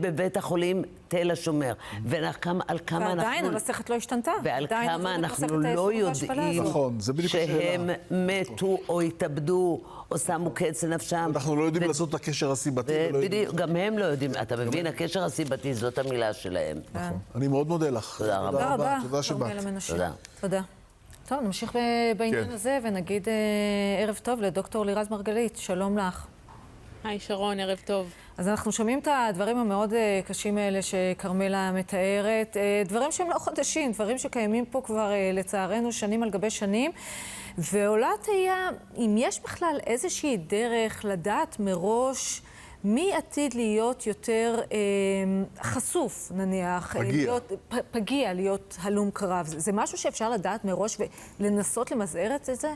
בבית החולים תל השומר. ועל כמה אנחנו... ועדיין המסכת לא השתנתה. ועל כמה אנחנו לא יודעים. נכון, שהם. מתו או התאבדו או שמו קץ לנפשם. אנחנו לא יודעים לעשות את הקשר הסיבתי. יודעים- בדיוק, גם הם לא יודעים. אתה מבין? הקשר הסיבתי זאת המילה שלהם. אני מאוד מודה לך. תודה רבה. תודה רבה, תודה שבאת. תודה. תודה. טוב, נמשיך בעניין כן. הזה ונגיד אה, ערב טוב לדוקטור לירז מרגלית, שלום לך. היי שרון, ערב טוב. אז אנחנו שומעים את הדברים המאוד אה, קשים האלה שכרמלה מתארת, אה, דברים שהם לא חדשים, דברים שקיימים פה כבר אה, לצערנו שנים על גבי שנים, ועולה תהייה אם יש בכלל איזושהי דרך לדעת מראש מי עתיד להיות יותר אה, חשוף, נניח, פגיע. להיות, פ, פגיע, להיות הלום קרב. זה, זה משהו שאפשר לדעת מראש ולנסות למזער את זה?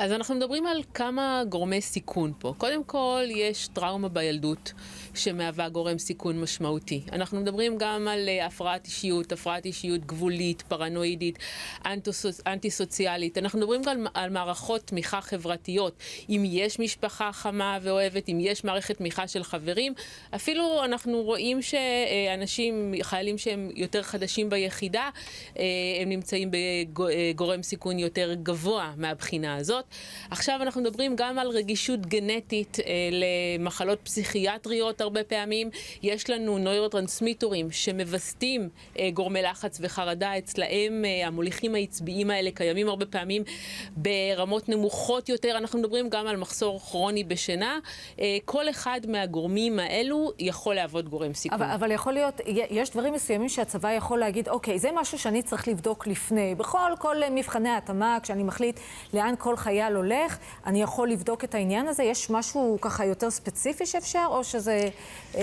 אז אנחנו מדברים על כמה גורמי סיכון פה. קודם כל, יש טראומה בילדות שמהווה גורם סיכון משמעותי. אנחנו מדברים גם על אה, הפרעת אישיות, הפרעת אישיות גבולית, פרנואידית, אנטי-סוציאלית. אנחנו מדברים גם על מערכות תמיכה חברתיות. אם יש משפחה חמה ואוהבת, אם יש מערכת תמיכה של חברים, אפילו אנחנו רואים שאנשים, חיילים שהם יותר חדשים ביחידה, אה, הם נמצאים בגורם סיכון יותר גבוה מהבחינה הזאת. עכשיו אנחנו מדברים גם על רגישות גנטית אה, למחלות פסיכיאטריות הרבה פעמים. יש לנו נוירוטרנסמיטורים שמווסתים אה, גורמי לחץ וחרדה אצלהם, אה, המוליכים העצביים האלה קיימים הרבה פעמים ברמות נמוכות יותר. אנחנו מדברים גם על מחסור כרוני בשינה. אה, כל אחד מהגורמים האלו יכול להוות גורם סיכון. אבל, אבל יכול להיות, יש דברים מסוימים שהצבא יכול להגיד, אוקיי, זה משהו שאני צריך לבדוק לפני. בכל כל מבחני ההתאמה, כשאני מחליט לאן כל חייל הולך, אני יכול לבדוק את העניין הזה? יש משהו ככה יותר ספציפי שאפשר, או שזה אה,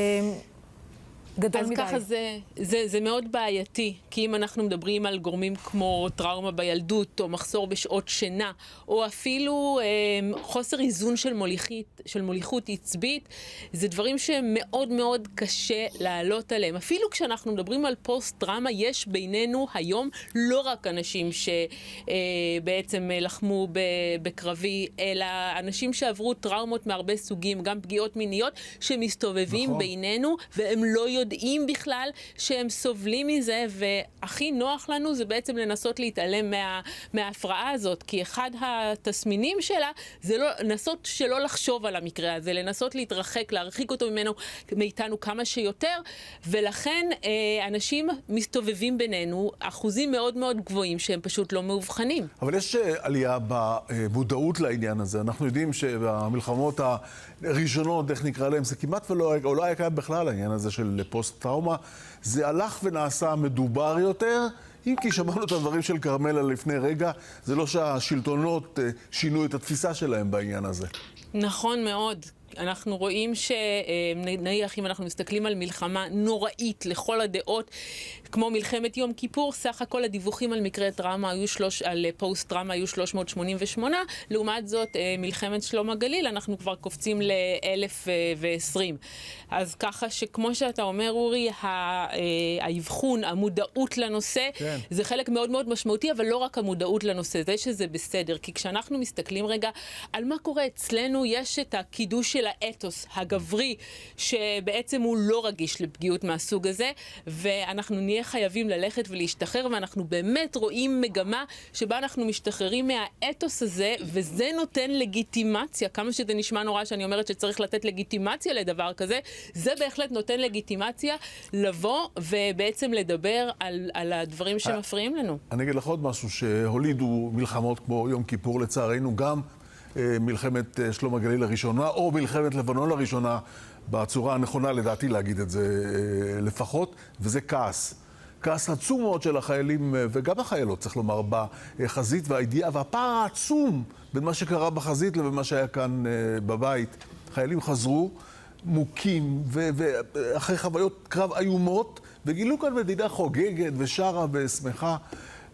גדול אז מדי? ככה זה, זה, זה מאוד בעייתי, כי אם אנחנו מדברים על גורמים כמו טראומה בילדות, או מחסור בשעות שינה, או אפילו אה, חוסר איזון של, מוליכית, של מוליכות עצבית, זה דברים שמאוד מאוד קשה לעלות עליהם. אפילו כשאנחנו מדברים על פוסט-טראומה, יש בינינו היום לא רק אנשים שבעצם לחמו ב- בקרבי, אלא אנשים שעברו טראומות מהרבה סוגים, גם פגיעות מיניות, שמסתובבים נכון. בינינו, והם לא יודעים בכלל שהם סובלים מזה, והכי נוח לנו זה בעצם לנסות להתעלם מה, מההפרעה הזאת, כי אחד התסמינים שלה זה לא, לנסות שלא לחשוב על המקרה הזה, לנסות להתרחק, להרחיק אותו ממנו, מאיתנו כמה שיותר, ולכן אה, אנשים מסתובבים בינינו, אחוזים מאוד מאוד גבוהים שהם פשוט לא מאובחנים. אבל יש אה, עלייה במודעות לעניין הזה. אנחנו יודעים שבמלחמות הראשונות, איך נקרא להם, זה כמעט ולא לא היה קיים בכלל העניין הזה של פוסט-טראומה. זה הלך ונעשה מדובר יותר. אם כי שמענו את הדברים של כרמלה לפני רגע, זה לא שהשלטונות אה, שינו את התפיסה שלהם בעניין הזה. נכון מאוד. אנחנו רואים שנניח אם אנחנו מסתכלים על מלחמה נוראית לכל הדעות, כמו מלחמת יום כיפור, סך הכל הדיווחים על מקרי טראומה היו שלוש, על פוסט טראומה היו 388, לעומת זאת אה, מלחמת שלום הגליל אנחנו כבר קופצים ל-1020. אז ככה שכמו שאתה אומר אורי, אה, האבחון, המודעות לנושא, כן. זה חלק מאוד מאוד משמעותי, אבל לא רק המודעות לנושא, זה שזה בסדר. כי כשאנחנו מסתכלים רגע על מה קורה אצלנו, יש את הקידוש של האתוס הגברי, שבעצם הוא לא רגיש לפגיעות מהסוג הזה, ואנחנו נהיה חייבים ללכת ולהשתחרר, ואנחנו באמת רואים מגמה שבה אנחנו משתחררים מהאתוס הזה, וזה נותן לגיטימציה, כמה שזה נשמע נורא שאני אומרת שצריך לתת לגיטימציה לדבר כזה, זה בהחלט נותן לגיטימציה לבוא ובעצם לדבר על, על הדברים שמפריעים לנו. אני אגיד לך עוד משהו, שהולידו מלחמות כמו יום כיפור, לצערנו, גם מלחמת אה, שלום הגליל הראשונה, או מלחמת לבנון הראשונה, בצורה הנכונה לדעתי להגיד את זה אה, לפחות, וזה כעס. כעס עצום מאוד של החיילים, אה, וגם החיילות, צריך לומר, בחזית והידיעה, והפער העצום בין מה שקרה בחזית לבין מה שהיה כאן אה, בבית. חיילים חזרו מוכים, ואחרי חוויות קרב איומות, וגילו כאן מדינה חוגגת ושרה ושמחה,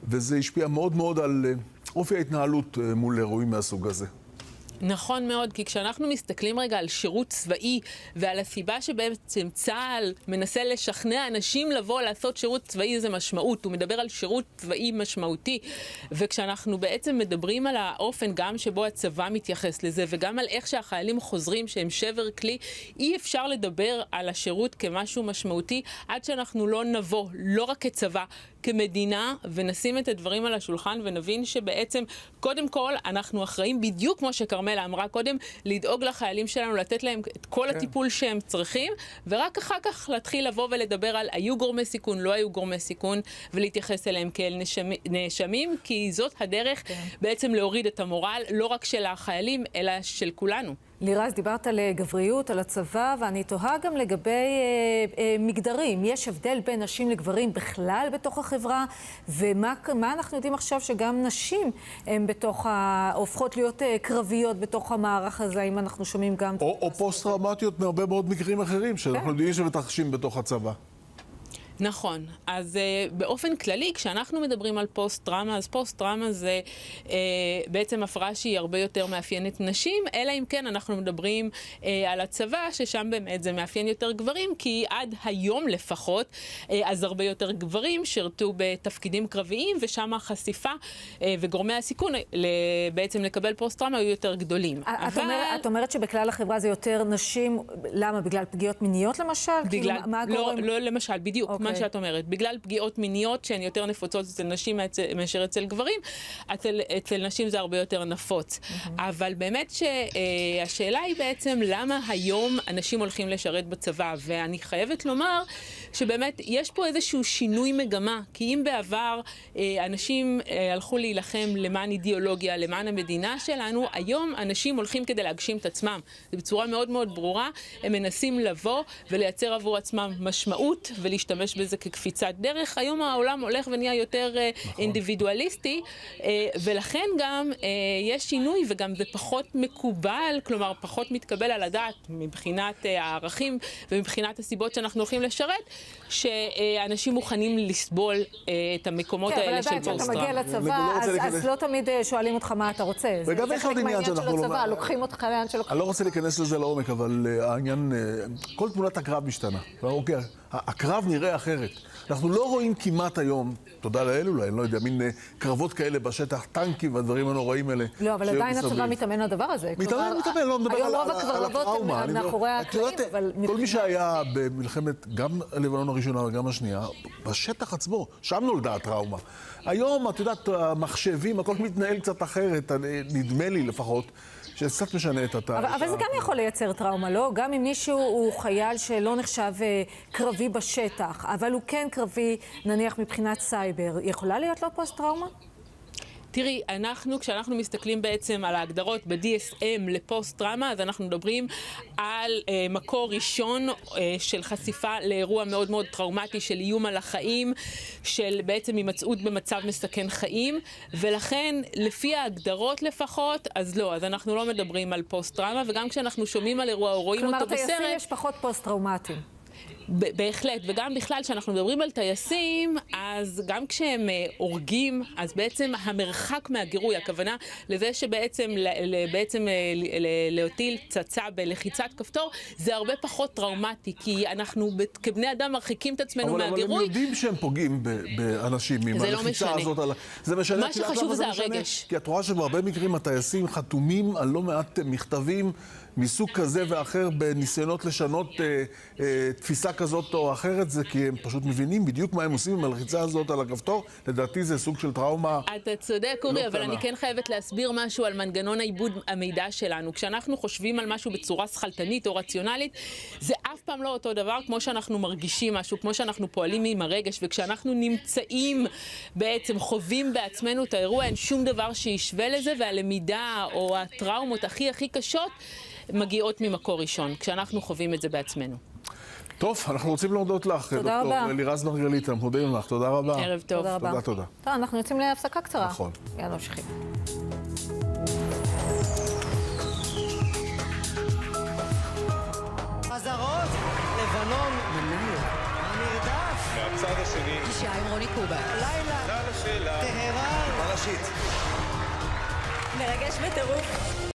וזה השפיע מאוד מאוד על אה, אופי ההתנהלות אה, מול אירועים מהסוג הזה. נכון מאוד, כי כשאנחנו מסתכלים רגע על שירות צבאי ועל הסיבה שבעצם צה"ל מנסה לשכנע אנשים לבוא לעשות שירות צבאי זה משמעות, הוא מדבר על שירות צבאי משמעותי, וכשאנחנו בעצם מדברים על האופן גם שבו הצבא מתייחס לזה וגם על איך שהחיילים חוזרים שהם שבר כלי, אי אפשר לדבר על השירות כמשהו משמעותי עד שאנחנו לא נבוא, לא רק כצבא, כמדינה, ונשים את הדברים על השולחן ונבין שבעצם, קודם כל, אנחנו אחראים בדיוק כמו שכרמלה אמרה קודם, לדאוג לחיילים שלנו, לתת להם את כל כן. הטיפול שהם צריכים, ורק אחר כך להתחיל לבוא ולדבר על היו גורמי סיכון, לא היו גורמי סיכון, ולהתייחס אליהם כאל נאשמים, כי זאת הדרך כן. בעצם להוריד את המורל, לא רק של החיילים, אלא של כולנו. לירז, דיברת על אה, גבריות, על הצבא, ואני תוהה גם לגבי אה, אה, מגדרים. יש הבדל בין נשים לגברים בכלל בתוך החברה, ומה אנחנו יודעים עכשיו שגם נשים הן בתוך ה... הופכות להיות אה, קרביות בתוך המערך הזה, האם אנחנו שומעים גם... או, או פוסט-טראומטיות מהרבה מאוד מקרים אחרים, שאנחנו כן. יודעים שמתרחשים בתוך הצבא. נכון. אז uh, באופן כללי, כשאנחנו מדברים על פוסט-טראומה, אז פוסט-טראומה זה uh, בעצם הפרעה שהיא הרבה יותר מאפיינת נשים, אלא אם כן אנחנו מדברים uh, על הצבא, ששם באמת זה מאפיין יותר גברים, כי עד היום לפחות, uh, אז הרבה יותר גברים שירתו בתפקידים קרביים, ושם החשיפה uh, וגורמי הסיכון בעצם לקבל פוסט-טראומה היו יותר גדולים. את, אבל... אומר, את אומרת שבכלל החברה זה יותר נשים, למה? בגלל פגיעות מיניות למשל? כאילו, בגלל, כאילו, מה לא, הגורם? לא, לא למשל, בדיוק. Okay. מה אוקיי. שאת אומרת. בגלל פגיעות מיניות שהן יותר נפוצות אצל נשים מאשר אצל גברים, אצל, אצל נשים זה הרבה יותר נפוץ. Mm-hmm. אבל באמת שהשאלה היא בעצם למה היום אנשים הולכים לשרת בצבא, ואני חייבת לומר שבאמת יש פה איזשהו שינוי מגמה, כי אם בעבר אה, אנשים אה, הלכו להילחם למען אידיאולוגיה, למען המדינה שלנו, היום אנשים הולכים כדי להגשים את עצמם. זה בצורה מאוד מאוד ברורה, הם מנסים לבוא ולייצר עבור עצמם משמעות ולהשתמש בזה כקפיצת דרך. היום העולם הולך ונהיה יותר אה, נכון. אינדיבידואליסטי, ולכן גם יש שינוי וגם זה פחות מקובל, כלומר פחות מתקבל על הדעת מבחינת הערכים ומבחינת הסיבות שאנחנו הולכים לשרת. שאנשים מוכנים לסבול אה, את המקומות האלה של פוסט-טראומה. כן, אבל עדיין כשאתה מגיע לצבא, אז לא תמיד אה, שואלים אותך מה אתה רוצה. וגם יש עוד עניין שאנחנו לא... לוקחים אותך לאן שלוקחים. אני לא רוצה להיכנס לזה לעומק, אבל אה, העניין, כל תמונת הקרב משתנה. אוקיי, הקרב נראה אחרת. אנחנו לא רואים כמעט היום, תודה לאל אולי, אני לא יודע, מין קרבות כאלה בשטח, טנקים והדברים הנוראים האלה. לא, אבל עדיין הצבא מתאמן על הדבר הזה. מתאמן, מתאמן, לא מדבר על הטראומה. היום רוב הקרבות הם מאחורי הקלעים, אבל... כל מי שהיה במלחמת, גם לבנון הראשונה וגם השנייה, בשטח עצמו, שם נולדה הטראומה. היום, את יודעת, המחשבים, הכל מתנהל קצת אחרת, נדמה לי לפחות. שקצת משנה את התהליך. אבל, אבל זה גם יכול לייצר טראומה, לא? גם אם מישהו הוא חייל שלא נחשב אה, קרבי בשטח, אבל הוא כן קרבי, נניח מבחינת סייבר, יכולה להיות לו פוסט-טראומה? תראי, אנחנו, כשאנחנו מסתכלים בעצם על ההגדרות ב-DSM לפוסט-טראומה, אז אנחנו מדברים על אה, מקור ראשון אה, של חשיפה לאירוע מאוד מאוד טראומטי של איום על החיים, של בעצם הימצאות במצב מסכן חיים, ולכן, לפי ההגדרות לפחות, אז לא, אז אנחנו לא מדברים על פוסט-טראומה, וגם כשאנחנו שומעים על אירוע או רואים אותו בסרט... כלומר, טייסים יש פחות פוסט-טראומטיים. בהחלט, וגם בכלל, כשאנחנו מדברים על טייסים, אז גם כשהם אה, הורגים, אז בעצם המרחק מהגירוי, הכוונה לזה שבעצם בעצם, אה, להטיל פצצה בלחיצת כפתור, זה הרבה פחות טראומטי, כי אנחנו כבני אדם מרחיקים את עצמנו אבל, מהגירוי. אבל הם יודעים שהם פוגעים באנשים עם לא הלחיצה לא הזאת. על... זה משנה. מה שחשוב זה הרגש. כי את רואה שבהרבה מקרים הטייסים חתומים על לא מעט מכתבים. מסוג כזה ואחר בניסיונות לשנות אה, אה, תפיסה כזאת או אחרת, זה כי הם פשוט מבינים בדיוק מה הם עושים עם הלחיצה הזאת על הכפתור. לדעתי זה סוג של טראומה אתה צודק, אורי, לא אבל קטנה. אני כן חייבת להסביר משהו על מנגנון העיבוד המידע שלנו. כשאנחנו חושבים על משהו בצורה שכלתנית או רציונלית, זה אף פעם לא אותו דבר כמו שאנחנו מרגישים משהו, כמו שאנחנו פועלים עם הרגש, וכשאנחנו נמצאים בעצם, חווים בעצמנו את האירוע, אין שום דבר שישווה לזה, והלמידה או הטראומות הכי הכי קשות מגיעות ממקור ראשון, כשאנחנו חווים את זה בעצמנו. טוב, אנחנו רוצים להודות לך, תודה רבה. דוקטור לירז מרגלית, אנחנו מודים לך, תודה רבה. ערב טוב. תודה רבה. תודה, תודה. טוב, אנחנו יוצאים להפסקה קצרה. נכון. יאללה, ממשיכים. חזרות, לבנון, הנרדף. מהצד השני. פגישה עם רוני קובה. לילה, טהרן. פרשית. מרגש בטירוף.